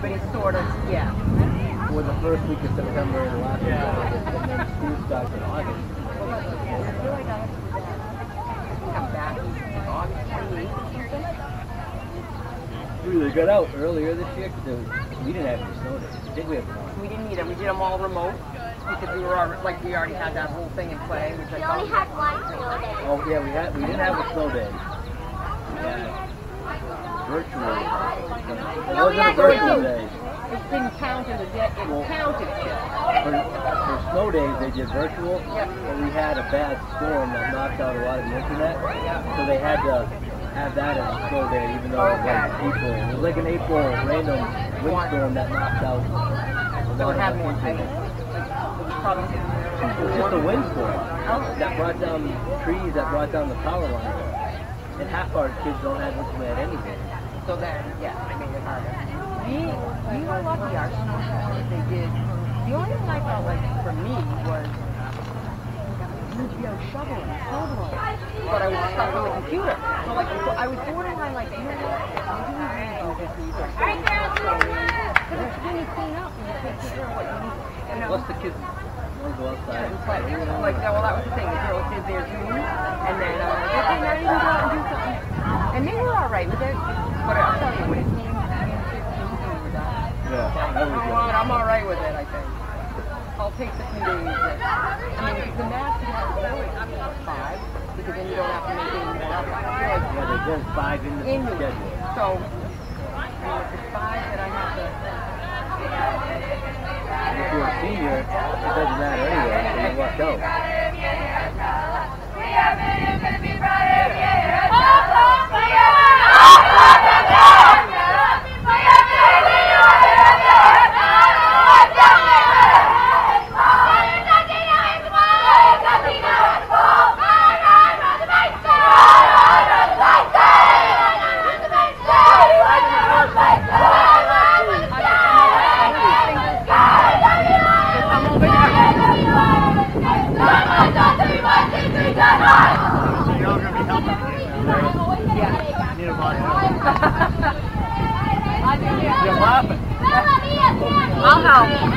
But he's sort of, yeah. For the first week of September and the last week of August, and then school starts in August. Come back August 28th. We they got out earlier this year because we didn't have any snow days. I think we have one. We didn't need it. We did them all remote because we were already, like we already had that whole thing in play, which I We only thought. had one snow day. Oh yeah, we had we didn't have a snow day. We had virtual. It wasn't virtual two. day. It didn't count as a day. It Well- counted. For, for snow days, they did virtual, Yep. but we had a bad storm that knocked out a lot of the internet, so they had to have that as a snow day, even though it was like April. It was like an April random windstorm that knocked out a So lot had of the internet. It was just a windstorm that brought down trees, that brought down the power lines. And half our kids don't have internet anyway. So then, yeah, I made it harder. We, we were lucky, our snow they did. The only thing I felt like for me was, you know, shoveling, snow blowing. But I was stuck on the computer. So like, I was borderline like, you know what, maybe we need to do this research. Because it's when you clean up and you take care of what you need. You know? Plus the kids go outside. Yeah, it's like, like, well, that was the thing. The girls did their Zoom, and then uh, I was like, okay, now you can go out and do something. And they were all right with it. But I'll tell you, when it came to being 15, we were done. Yeah, that You was oh know good. what? I'm all right with it, I think. I'll take the few days. That, I mean, the max you have to go is five, because then you don't have to make any more up. I feel like Yeah, they built five into the in the schedule. So, I mean, if it's five that I have to. And if you're a senior, it doesn't matter anyway, so you lucked out. I'm I'll help.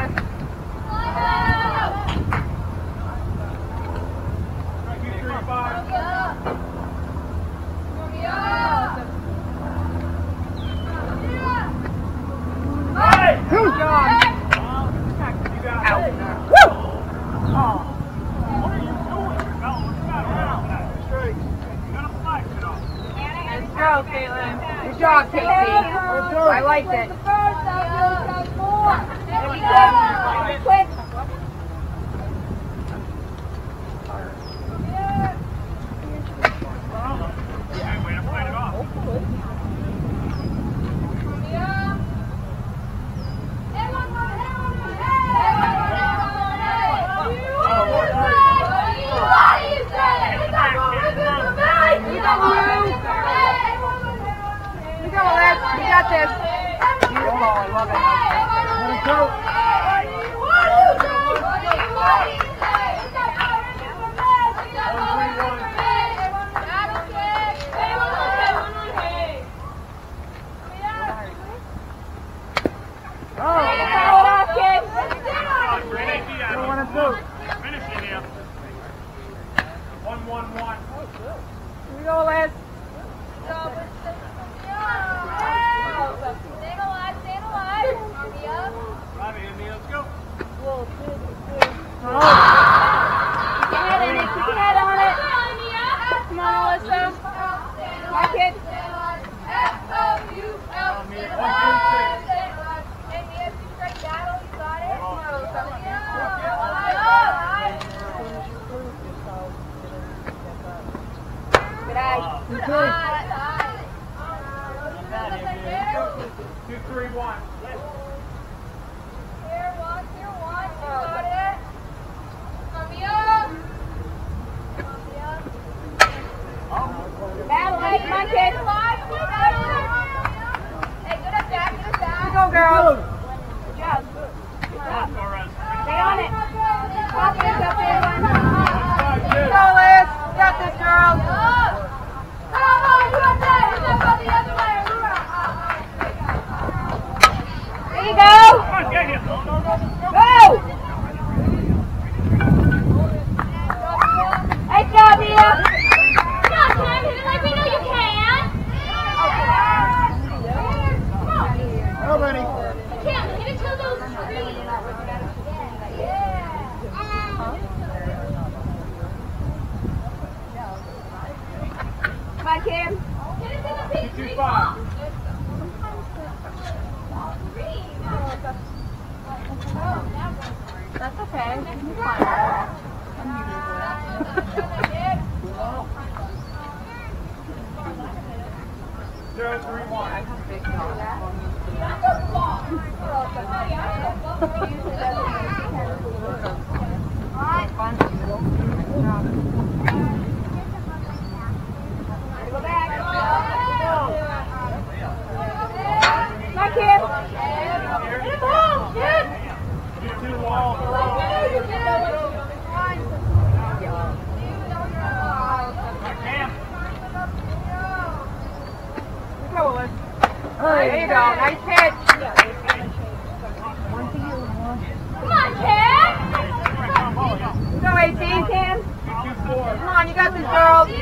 Caitlin. Good job, Casey. I liked it. There you go. Nice hit. Come on, Come on, you got this, girls.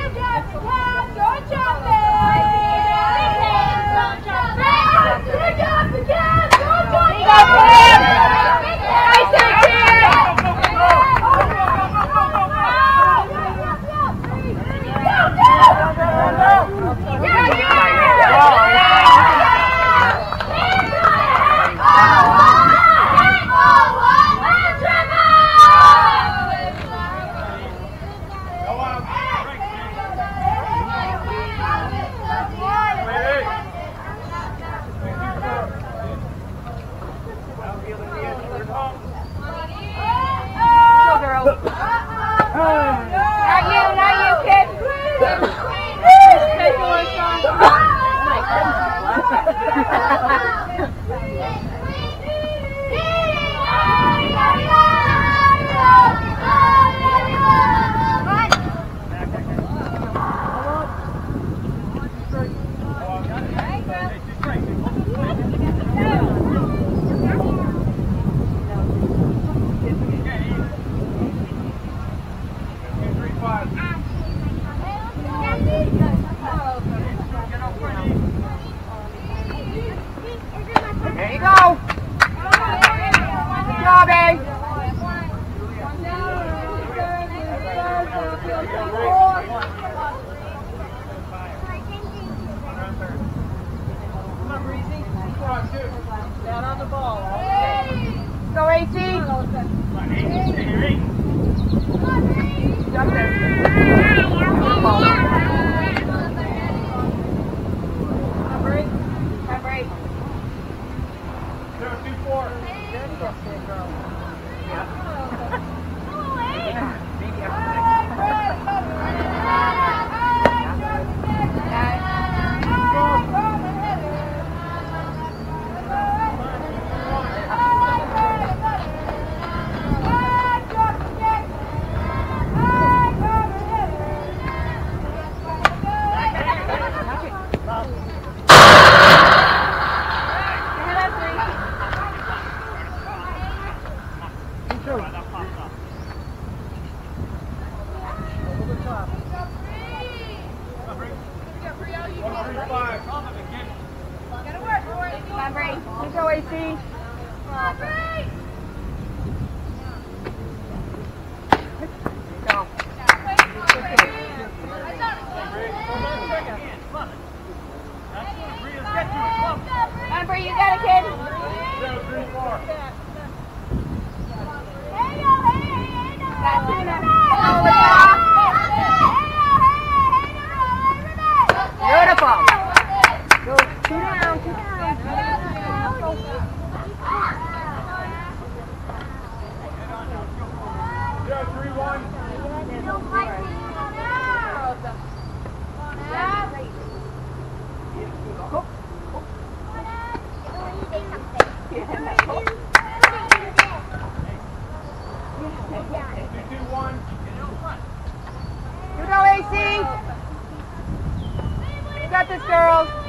Got this, girls.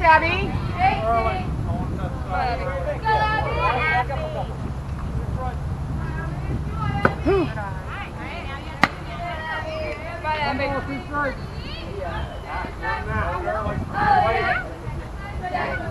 You got this, Abby. Early. On this side. Good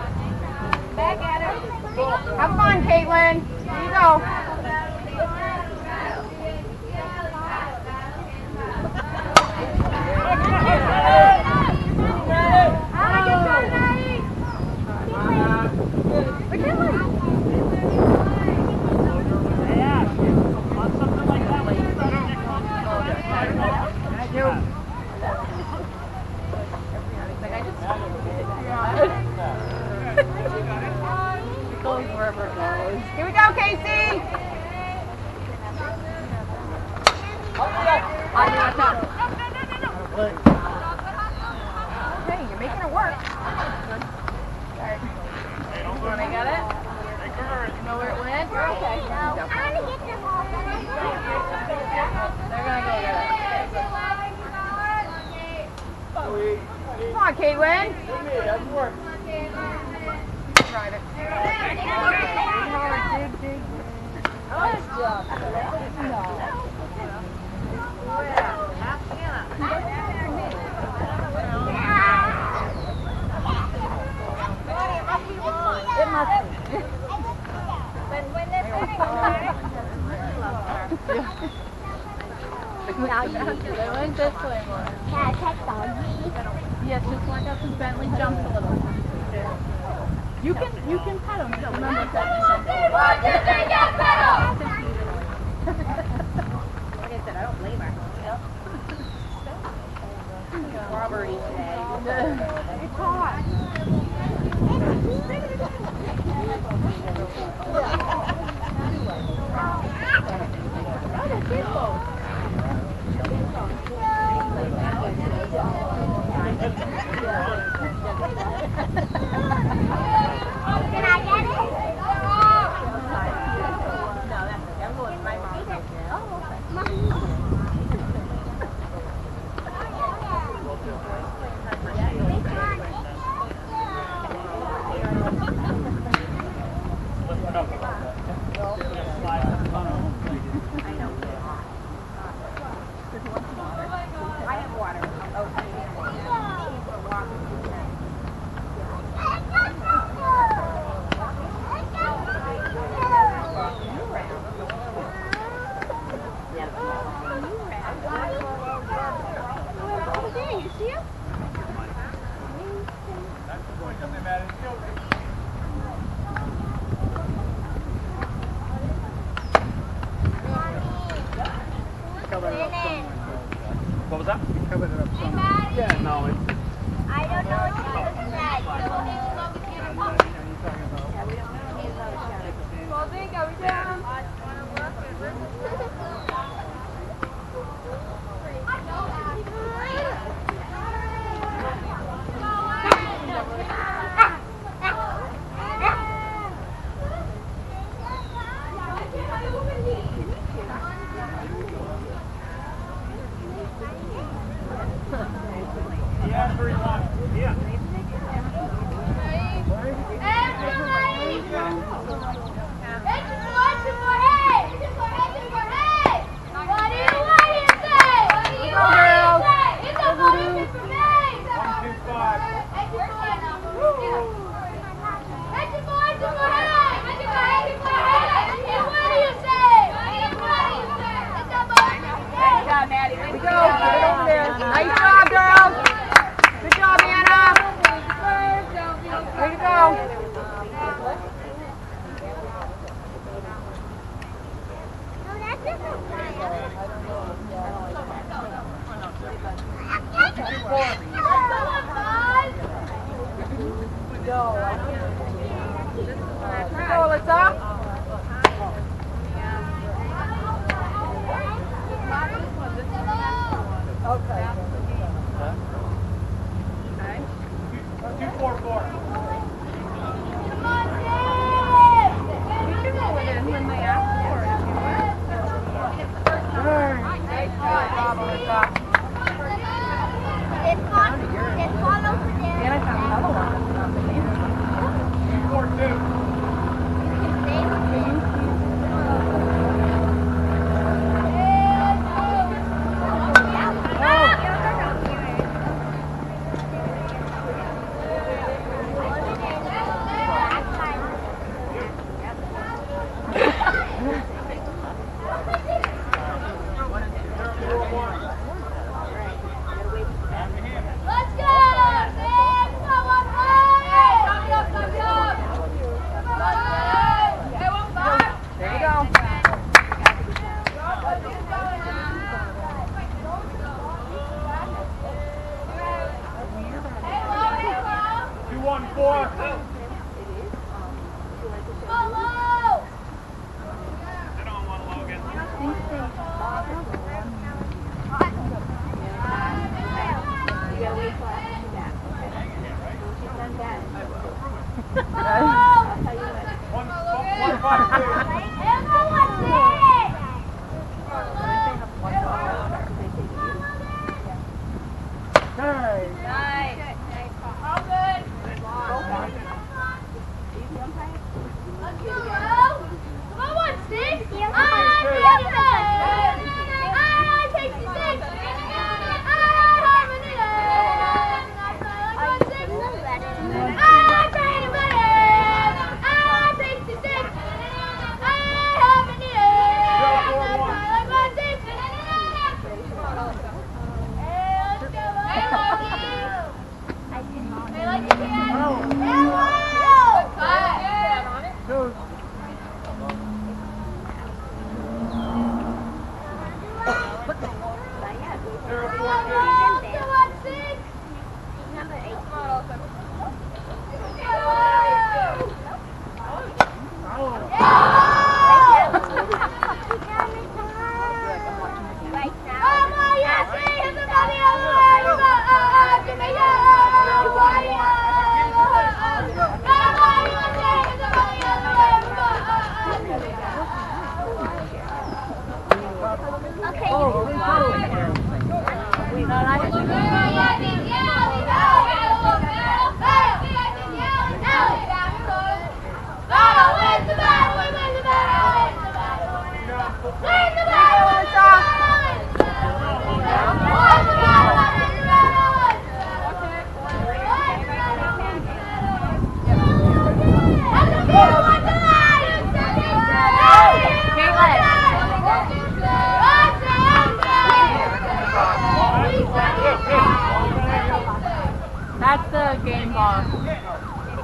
Have fun, Caitlin. Here you go. Thank you. Going wherever it goes. Here we go, Casey. Audrey, watch out. Hey, Yeah, I'll tell you what.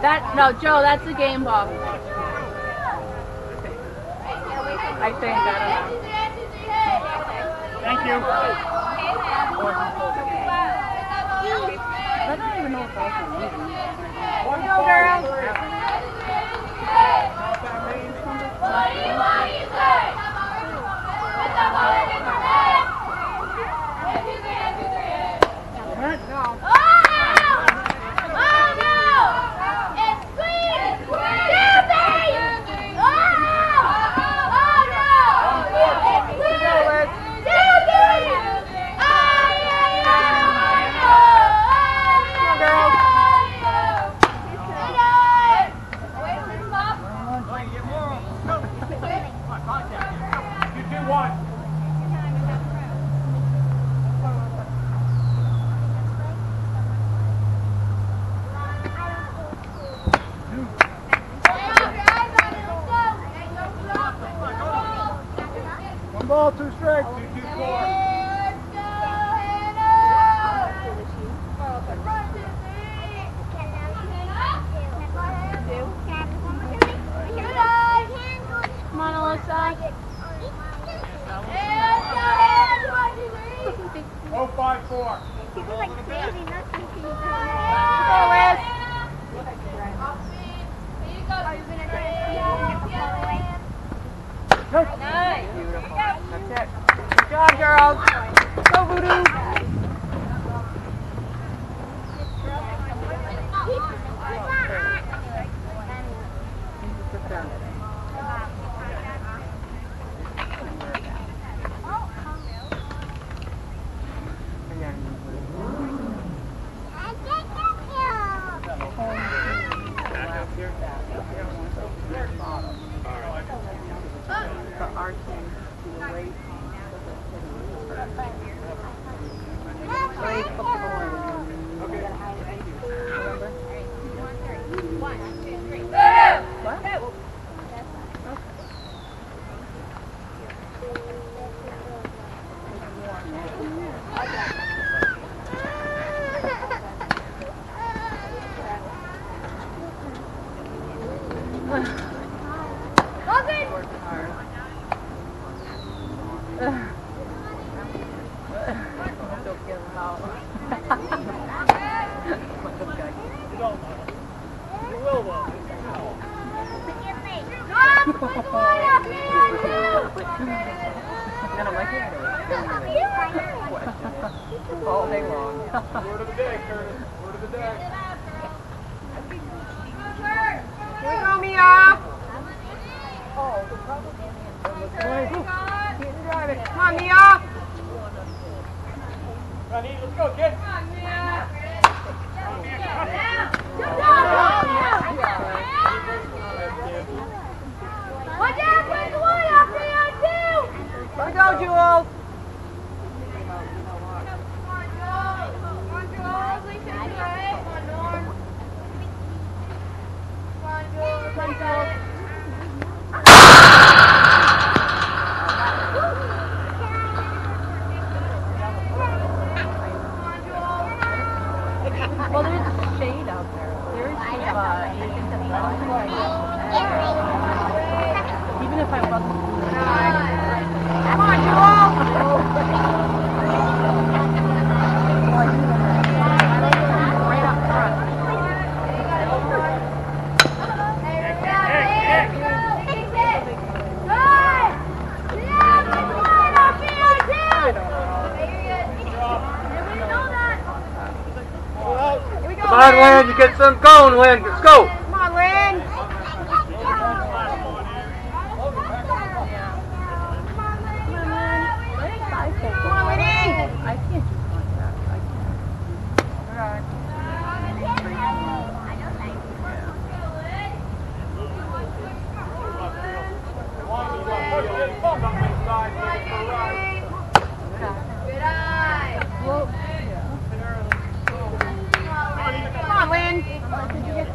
That no, Joe. That's a game ball. I think. I. Thank you. I don't even know if I can. Girl. win. Let's go.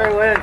Very well.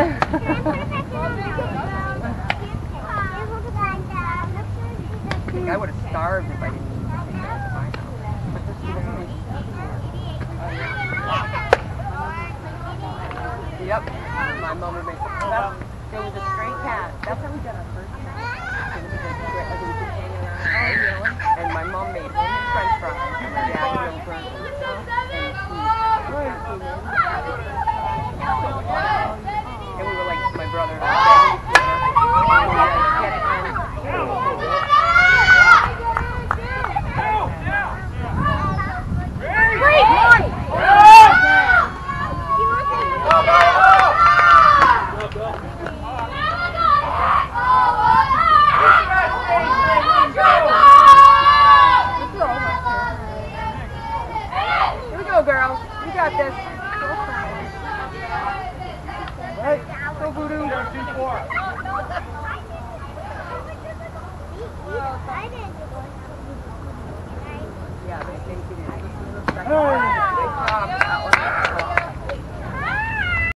I would have starved if I didn't eat. Yep, my mom would make it.